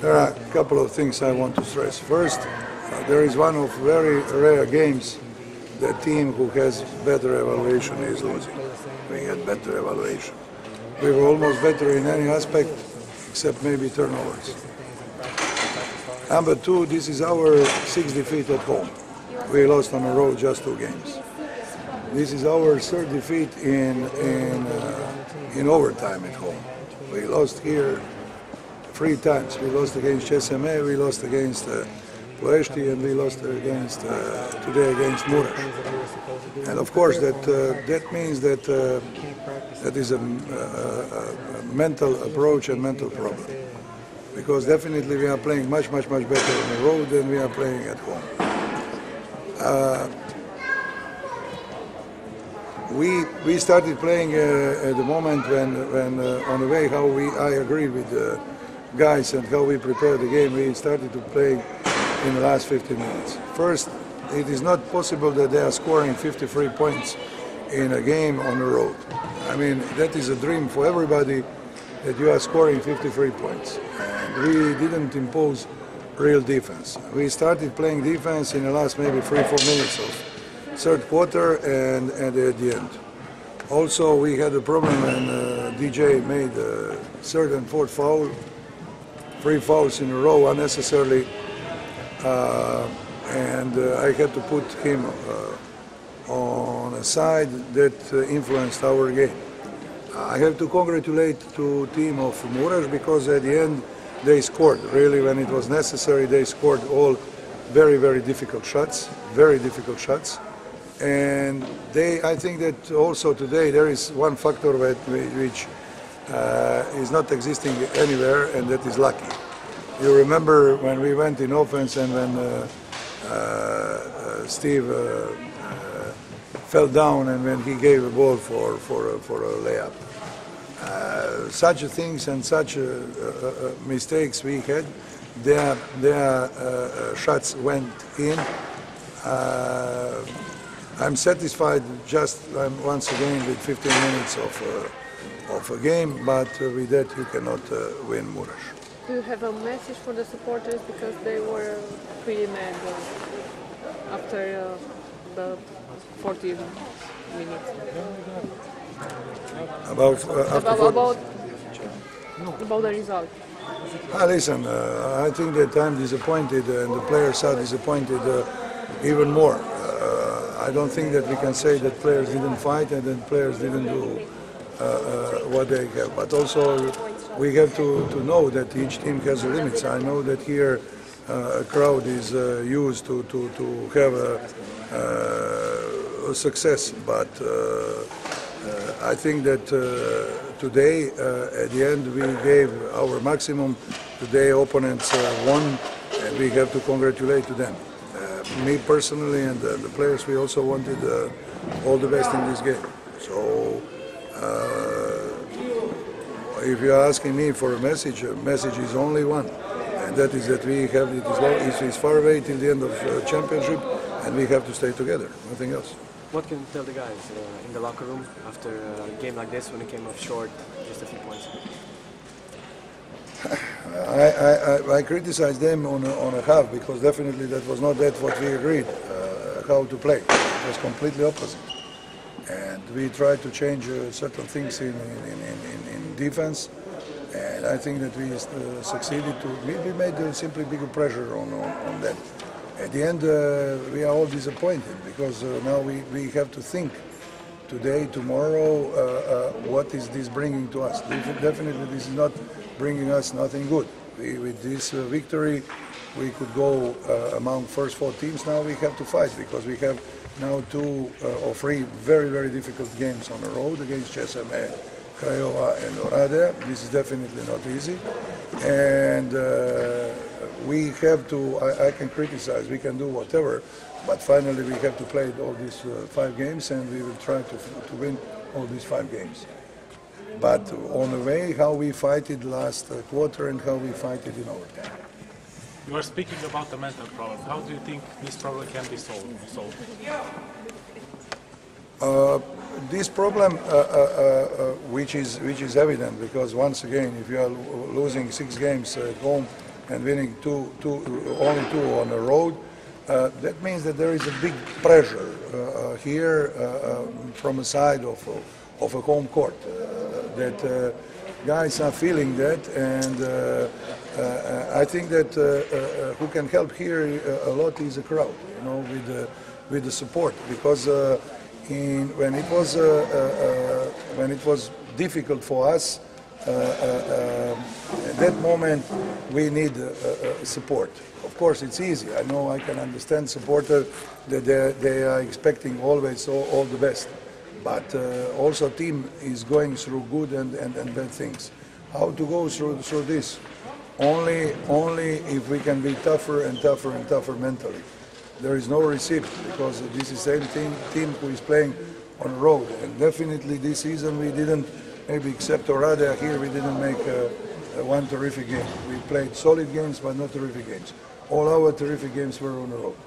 There are a couple of things I want to stress. First, uh, there is one of very rare games the team who has better evaluation is losing. We had better evaluation. We were almost better in any aspect except maybe turnovers. Number two, this is our sixth defeat at home. We lost on the road just two games. This is our third defeat in in uh, in overtime at home. We lost here three times. We lost against CSMA, we lost against uh, and we lost against uh, today against Mures. And of course, that uh, that means that uh, that is a, a, a mental approach and mental problem. Because definitely we are playing much, much, much better on the road than we are playing at home. Uh, we we started playing uh, at the moment when when uh, on the way how we I agree with the guys and how we prepared the game. We started to play in the last 15 minutes. First, it is not possible that they are scoring 53 points in a game on the road. I mean that is a dream for everybody that you are scoring 53 points. And we didn't impose real defense. We started playing defense in the last maybe three four minutes of third quarter and, and at the end. Also, we had a problem when uh, DJ made a third and fourth foul, three fouls in a row unnecessarily, uh, and uh, I had to put him uh, on a side that uh, influenced our game. I have to congratulate to team of Mures because at the end they scored. Really, when it was necessary, they scored all very, very difficult shots, very difficult shots and they i think that also today there is one factor that, which uh, is not existing anywhere and that is lucky. You remember when we went in offense and when uh, uh, steve uh, uh, fell down and when he gave a ball for for for a layup. Uh, such things and such mistakes we had their their shots went in. I'm satisfied just um, once again with 15 minutes of, uh, of a game, but uh, with that you cannot uh, win Mures. Do you have a message for the supporters because they were pretty mad uh, after uh, the 40 minutes? About uh, after about, about, about the result. Ah, listen, I think that I'm disappointed and the players are disappointed even more. I don't think that we can say that players didn't fight and that players didn't do uh, uh, what they have. But also we have to, to know that each team has limits. I know that here uh, a crowd is uh, used to, to, to have a, uh, a success, but uh, I think that today, at the end, we gave our maximum. Today, opponents won, and we have to congratulate to them me personally and the, the players, we also wanted uh, all the best in this game. So, uh, if you're asking me for a message, a message is only one, and that is that we have it is, it's far away till the end of the championship, and we have to stay together. Nothing else. What can you tell the guys uh, in the locker room after a game like this when it came up short, just a few points? I, I, I criticize them on a, on a half because definitely that was not that what we agreed uh, how to play. It was completely opposite. And we tried to change uh, certain things in, in, in, in, defense. And I think that we uh, succeeded to, we, made uh, simply bigger pressure on, on, on them. At the end, we are all disappointed because now we, we have to think today, tomorrow, uh, uh, what is this bringing to us? Definitely, this is not bringing us nothing good. We, with this uh, victory, we could go among first four teams. Now we have to fight because we have now two uh, or three very, very difficult games on the road against CSMA, Craiova, and Oradea. This is definitely not easy. And uh, we have to, I, I, can criticize, we can do whatever, but finally we have to play all these uh, five games and we will try to, to win all these five games. But on the way, how we fight it last uh, quarter and how we fight it in overtime. You are speaking about the mental problem. How do you think this problem can be solved? solved? Uh, this problem, uh, uh, uh, which is which is evident, because once again, if you are losing six games at home and winning two, two, only two on the road, uh, that means that there is a big pressure uh, uh, here uh, uh, from a side of of a home court. Uh, that uh, guys are feeling that, and uh, I think that who can help here a lot is the crowd, you know, with the with the support, because in, when it was uh, uh, uh, when it was difficult for us. At that moment, we need support. Of course, it's easy. I know I can understand supporters that they, they are expecting always all, all the best but uh, also team is going through good and, and, and bad things. How to go through through this? Only only if we can be tougher and tougher and tougher mentally. There is no receipt because this is same team team who is playing on road, and definitely this season we didn't maybe except Oradea here we didn't make uh, uh, one terrific game. We played solid games but not terrific games. All our terrific games were on the road.